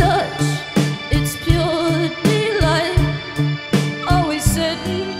touch, it's pure delight. Always certain,